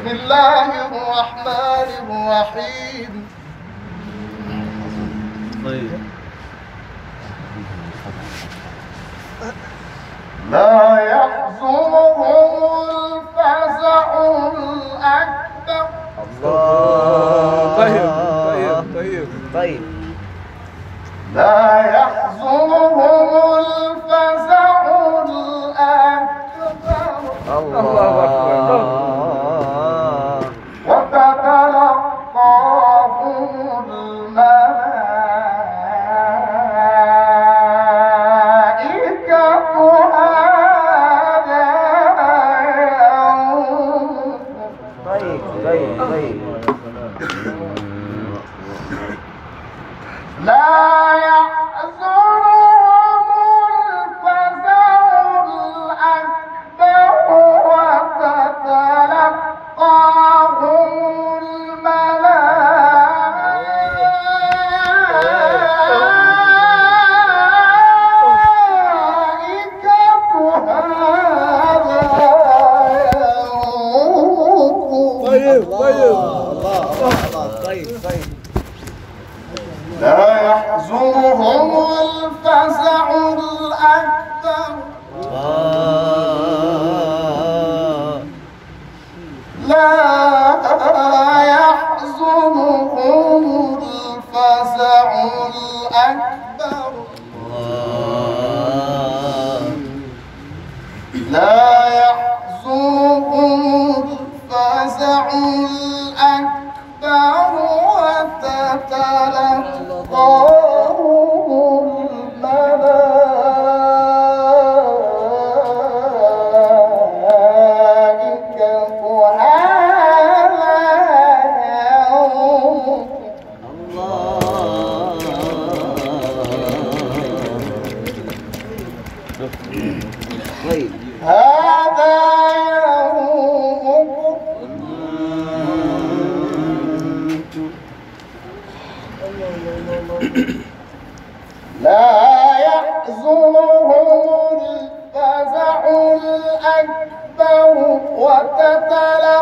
بسم الله الرحمن الرحيم. طيب. لا يحزنهم الفزع الأكبر. الله. طيب طيب طيب. طيب. لا يحزنهم الفزع الأكبر. الله أكبر. لا طيب طيب. الله الله طيب طيب. لا يحزنهم الفزع الأكبر. هذا يومكم. لا يحزنهم الفزع الأكبر وتتلقاهم